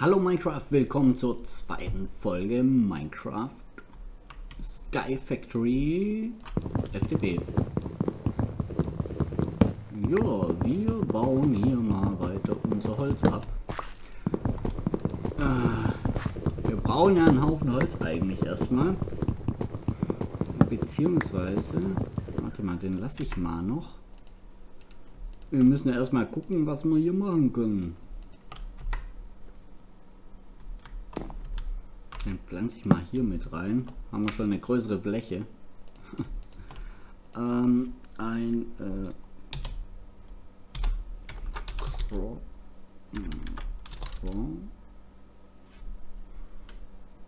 Hallo Minecraft, willkommen zur zweiten Folge Minecraft Sky Factory FTP. Ja, wir bauen hier mal weiter unser Holz ab. Äh, wir brauchen ja einen Haufen Holz eigentlich erstmal. Beziehungsweise, warte mal, den lasse ich mal noch. Wir müssen ja erstmal gucken, was wir hier machen können. Den pflanze ich mal hier mit rein. Haben wir schon eine größere Fläche. ähm, ein äh,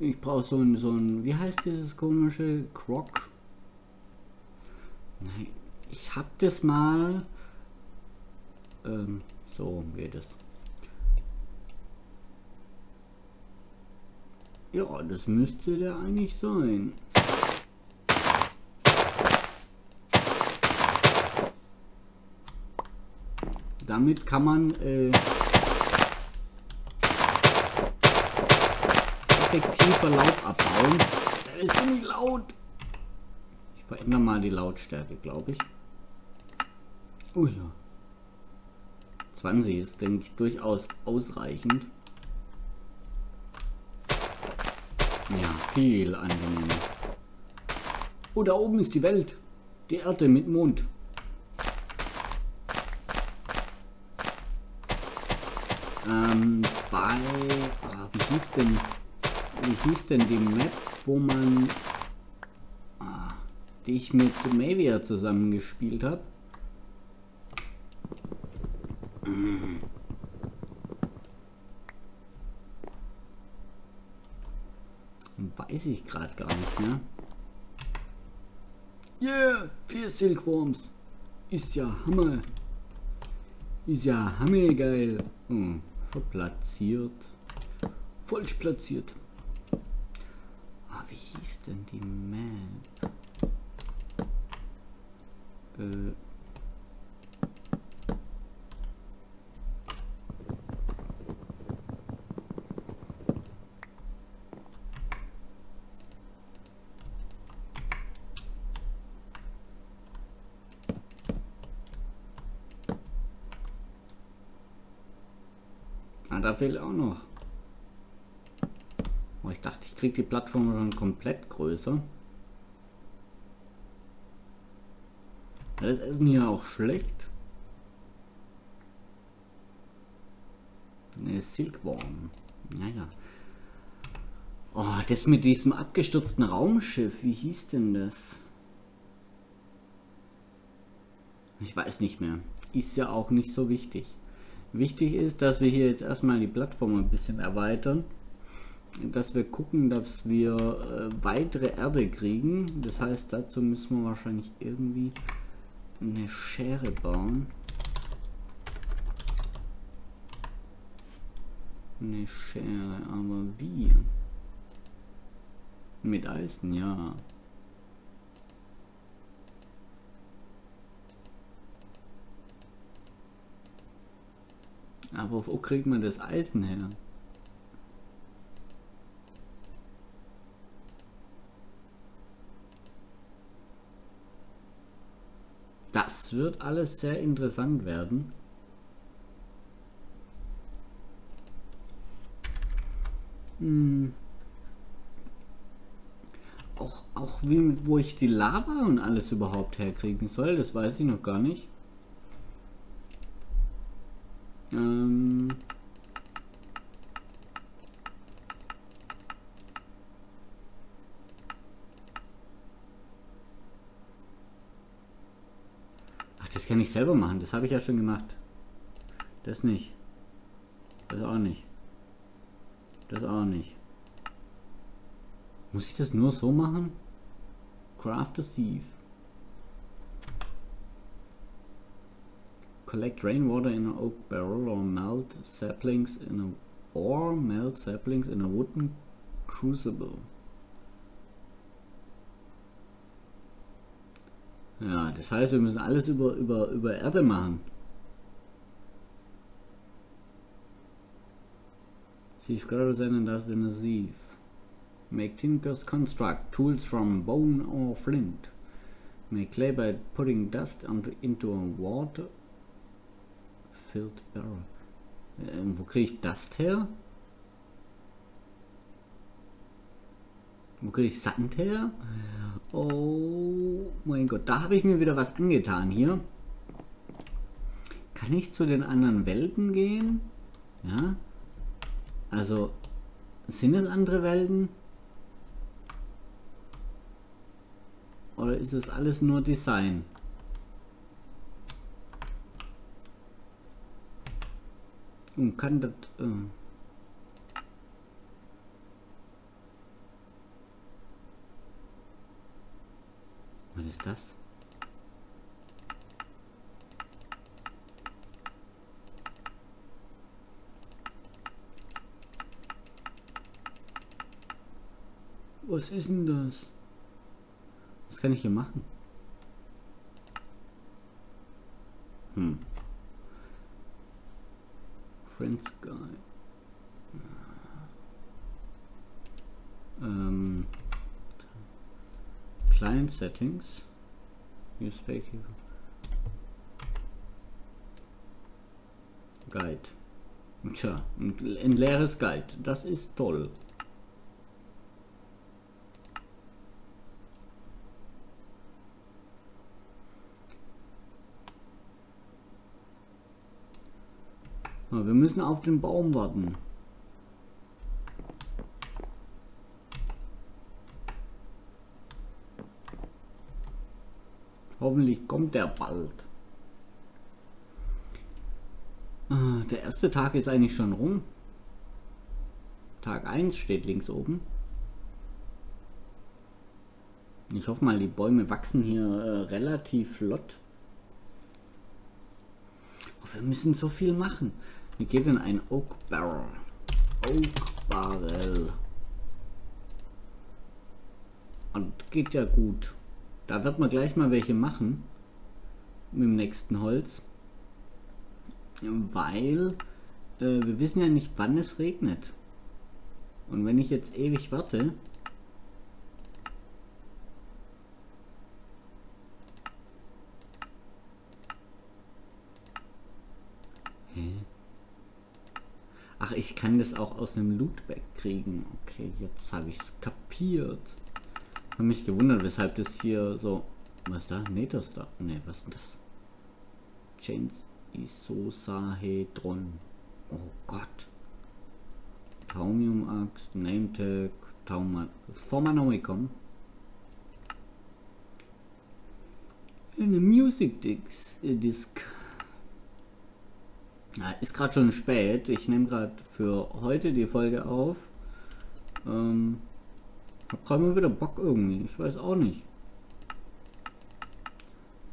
Ich brauche so ein, so ein, wie heißt dieses komische Croc? Nein, ich habe das mal. Ähm, so geht es. Ja, das müsste der eigentlich sein. Damit kann man äh, effektiver Laut abbauen. Der ist ziemlich laut. Ich verändere mal die Lautstärke, glaube ich. Oh ja. 20 ist, denke ich, durchaus ausreichend. Viel angenehmer. Oh, da oben ist die Welt. Die Erde mit Mond. Ähm, bei... Oh, wie hieß denn... Wie hieß denn die Map, wo man... Ah, die ich mit Mavia zusammen gespielt habe? Ich gerade gar nicht mehr. Yeah, vier Silkworms. Ist ja Hammer. Ist ja hammergeil. Hm, verplatziert. Falsch platziert. Ah, wie hieß denn die Map? Äh. Fehlt auch noch. Oh, ich dachte, ich kriege die Plattform schon komplett größer. Das Essen hier auch schlecht. Ne, Silkworm. Naja. Oh, das mit diesem abgestürzten Raumschiff. Wie hieß denn das? Ich weiß nicht mehr. Ist ja auch nicht so wichtig. Wichtig ist, dass wir hier jetzt erstmal die Plattform ein bisschen erweitern. Dass wir gucken, dass wir äh, weitere Erde kriegen. Das heißt, dazu müssen wir wahrscheinlich irgendwie eine Schere bauen. Eine Schere, aber wie? Mit Eisen, ja. Aber wo kriegt man das Eisen her? Das wird alles sehr interessant werden. Hm. Auch, auch wie, wo ich die Lava und alles überhaupt herkriegen soll, das weiß ich noch gar nicht. Ähm Ach, das kann ich selber machen. Das habe ich ja schon gemacht. Das nicht. Das auch nicht. Das auch nicht. Muss ich das nur so machen? Craft a Sieve. Collect rainwater in an oak barrel or melt saplings in a or melt saplings in a wooden crucible. Ja, das heißt, wir müssen alles über, über, über Erde machen. Sieve grows and does in a sieve. Make tinkers construct tools from bone or flint. Make clay by putting dust into a water filled barrel. Ähm, wo kriege ich Dust her? Wo kriege ich Sand her? Oh mein Gott, da habe ich mir wieder was angetan hier. Kann ich zu den anderen Welten gehen? Ja. Also, sind es andere Welten? Oder ist es alles nur Design? Und kann das... Äh Was ist das? Was ist denn das? Was kann ich hier machen? Hm. Friends Guide. Ähm. Client Settings. Use Guide. Tja, ein leeres Guide. Das ist toll. Wir müssen auf den Baum warten. Hoffentlich kommt der bald. Ah, der erste Tag ist eigentlich schon rum. Tag 1 steht links oben. Ich hoffe mal, die Bäume wachsen hier äh, relativ flott. Oh, wir müssen so viel machen. Wie geht denn ein Oak Barrel? Oak Barrel. Und geht ja gut. Da wird man gleich mal welche machen. Mit dem nächsten Holz. Weil äh, wir wissen ja nicht, wann es regnet. Und wenn ich jetzt ewig warte, Ach, ich kann das auch aus einem Lootback kriegen. Okay, jetzt habe ich es kapiert. Habe mich gewundert, weshalb das hier so... Was da? Nee, das da. Nee, was ist das? Chains Isosahedron. Oh Gott. Taumium Axt, Nametag, Tauman. Formanomicon. Eine Music Disc. Disc. Ja, ist gerade schon spät. Ich nehme gerade für heute die Folge auf. Ähm, hab gerade mal wieder Bock irgendwie. Ich weiß auch nicht.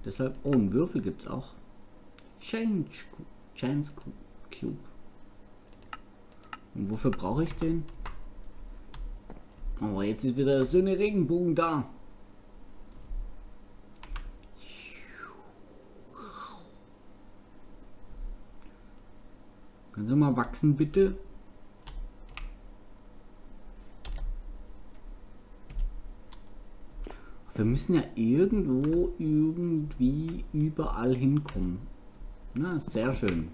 Deshalb, oh, ein Würfel gibt es auch. Change, Chance Cube. Und wofür brauche ich den? Oh, jetzt ist wieder so eine Regenbogen da. Können Sie mal wachsen, bitte? Wir müssen ja irgendwo irgendwie überall hinkommen. Na, sehr schön.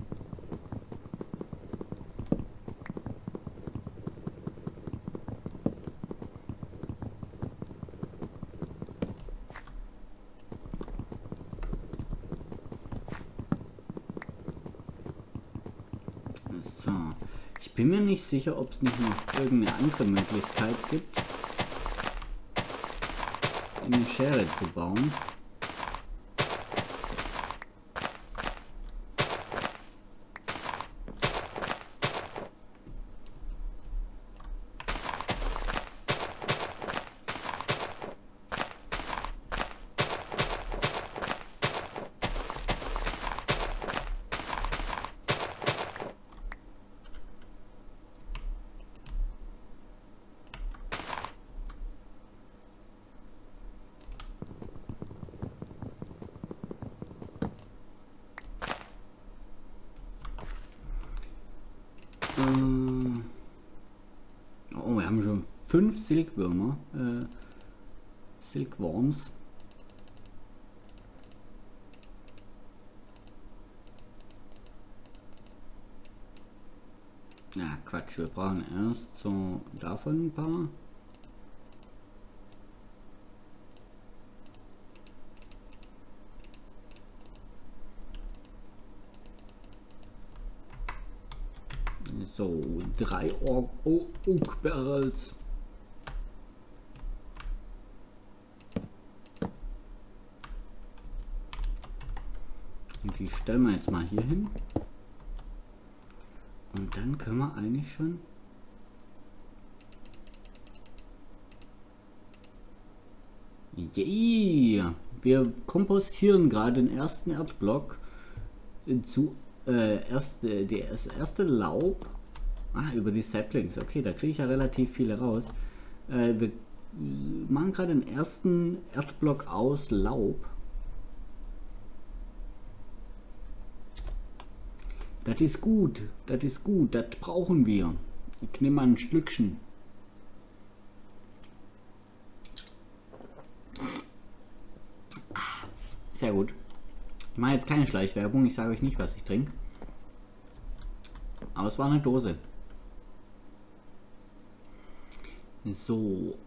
bin mir nicht sicher, ob es nicht noch irgendeine andere Möglichkeit gibt, eine Schere zu bauen. Haben schon fünf Silkwürmer. Äh, Silkworms. Ja, Quatsch, wir brauchen erst so davon ein paar. So, drei Oak, Barrels. Und die stellen wir jetzt mal hier hin. Und dann können wir eigentlich schon Yeah. Wir kompostieren gerade den ersten Erdblock zu äh, erste, das erste Laub Ah, über die Saplings. Okay, da kriege ich ja relativ viele raus. Äh, wir machen gerade den ersten Erdblock aus Laub. Das ist gut, das ist gut, das brauchen wir. Ich nehme mal ein Stückchen. Sehr gut. Ich mache jetzt keine Schleichwerbung, ich sage euch nicht, was ich trinke. Aber es war eine Dose. So.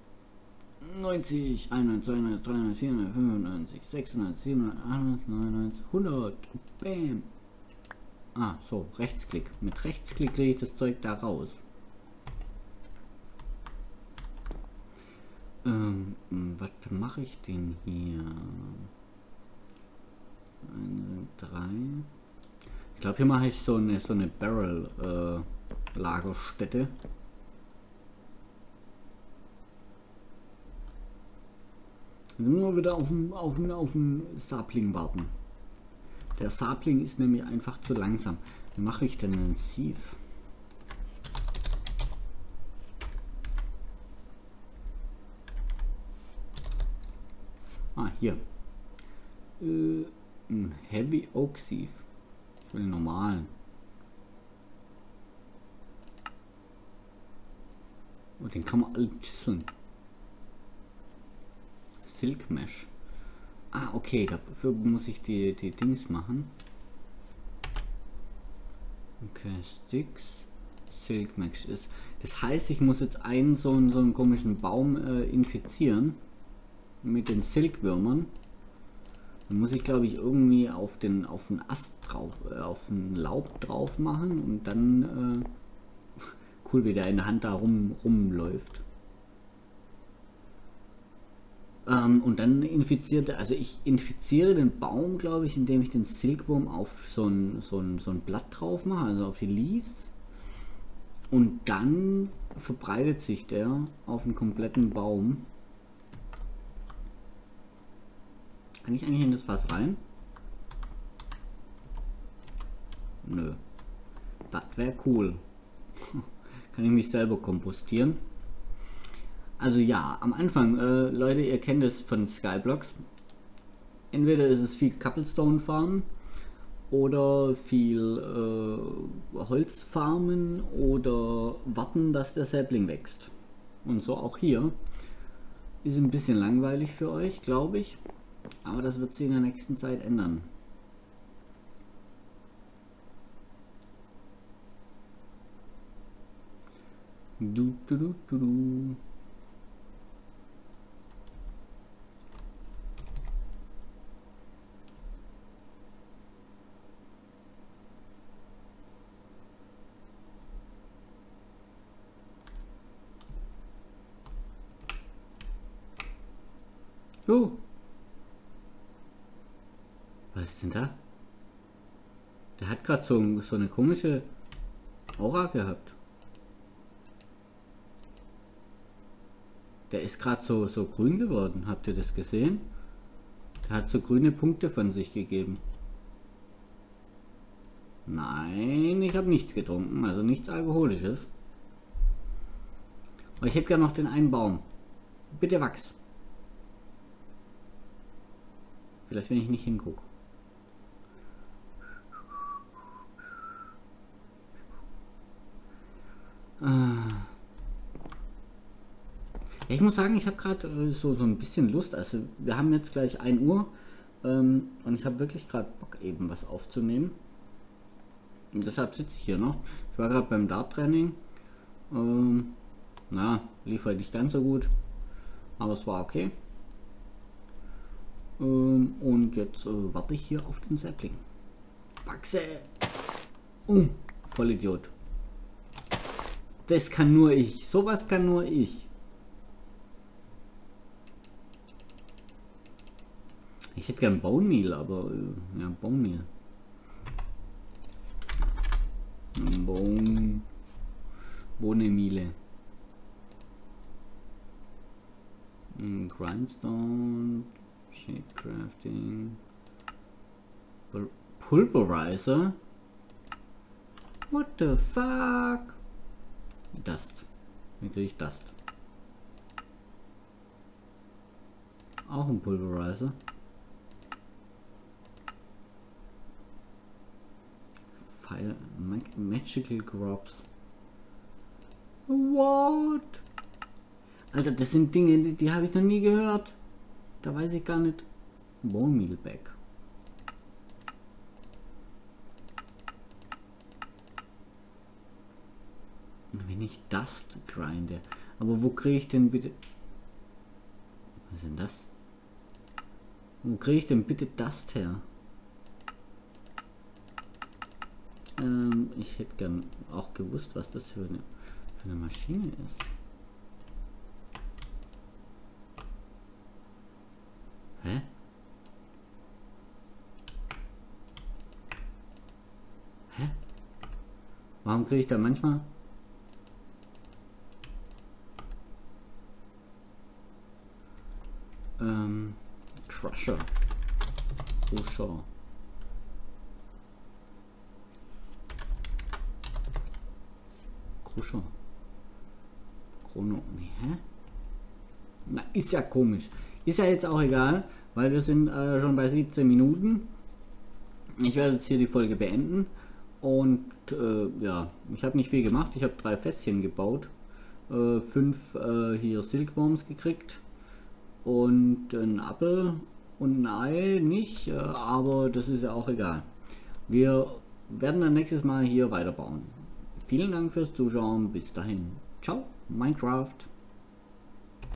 90, 100, 200, 300, 400, 95, 600, 700, 800, 900, 100. Bam. Ah, so, Rechtsklick. Mit Rechtsklick kriege ich das Zeug da raus. Ähm, was mache ich denn hier? 3. Ich glaube, hier mache ich so eine, so eine Barrel-Lagerstätte. Äh, Nur wieder auf den, auf, den, auf den Sapling warten. Der Sapling ist nämlich einfach zu langsam. Wie mache ich denn einen Sieve? Ah, hier. Äh, ein Heavy Oak Sieve. Ich will einen normalen. Und oh, den kann man alle chisseln. Silk Mesh. Ah, okay, dafür muss ich die, die Dings machen. Okay, Sticks. Silk Mesh ist. Das heißt, ich muss jetzt einen so, einen, so einen komischen Baum äh, infizieren. Mit den Silkwürmern. Dann muss ich, glaube ich, irgendwie auf den, auf den Ast drauf, äh, auf den Laub drauf machen und dann äh, cool, wie der in der Hand da rum, rumläuft. Ähm, und dann infizierte, also ich infiziere den Baum, glaube ich, indem ich den Silkwurm auf so ein, so ein, so ein Blatt drauf mache, also auf die Leaves. Und dann verbreitet sich der auf den kompletten Baum. Kann ich eigentlich in das Fass rein? Nö. Das wäre cool. Kann ich mich selber kompostieren. Also ja, am Anfang, äh, Leute, ihr kennt es von Skyblocks. Entweder ist es viel Cobblestone Farmen oder viel äh, Holzfarmen oder warten, dass der Sapling wächst. Und so auch hier. Ist ein bisschen langweilig für euch, glaube ich. Aber das wird sich in der nächsten Zeit ändern. Du, du, du, du, du. So. Was ist denn da? Der hat gerade so, so eine komische Aura gehabt. Der ist gerade so, so grün geworden. Habt ihr das gesehen? Der hat so grüne Punkte von sich gegeben. Nein, ich habe nichts getrunken. Also nichts Alkoholisches. Aber ich hätte gerne noch den einen Baum. Bitte wachs. Vielleicht, wenn ich nicht hingucke. Ich muss sagen, ich habe gerade äh, so, so ein bisschen Lust. Also wir haben jetzt gleich 1 Uhr ähm, und ich habe wirklich gerade Bock eben was aufzunehmen. Und deshalb sitze ich hier noch. Ich war gerade beim Dart-Training. Ähm, na, lief halt nicht ganz so gut. Aber es war okay. Ähm, und jetzt äh, warte ich hier auf den Sapling. Baxe! Uh, Vollidiot. Das kann nur ich. Sowas kann nur ich. Ich hätte gern Bone Meal, aber äh, ja, Bone Meal. Bone. Bohnemile. Hm, Grindstone. Shape Crafting. Pul Pulverizer. What the fuck? Dust. Wie kriege ich Dust? Auch ein Pulverizer. Fire, Mag Magical Crops. What? Alter, das sind Dinge, die, die habe ich noch nie gehört. Da weiß ich gar nicht. Bone Meal Bag. Wenn ich Dust grinde. Aber wo kriege ich denn bitte... Was ist denn das? Wo kriege ich denn bitte Dust her? Ähm, ich hätte gern auch gewusst, was das für eine, für eine Maschine ist. Hä? Hä? Warum kriege ich da manchmal... Chrono. Hä? Na, ist ja komisch. Ist ja jetzt auch egal, weil wir sind äh, schon bei 17 Minuten. Ich werde jetzt hier die Folge beenden. Und äh, ja, ich habe nicht viel gemacht. Ich habe drei Fässchen gebaut. Äh, fünf äh, hier Silkworms gekriegt. Und ein Apfel und ein Ei nicht. Äh, aber das ist ja auch egal. Wir werden dann nächstes Mal hier weiterbauen. Vielen Dank fürs Zuschauen. Bis dahin. Ciao, Minecraft.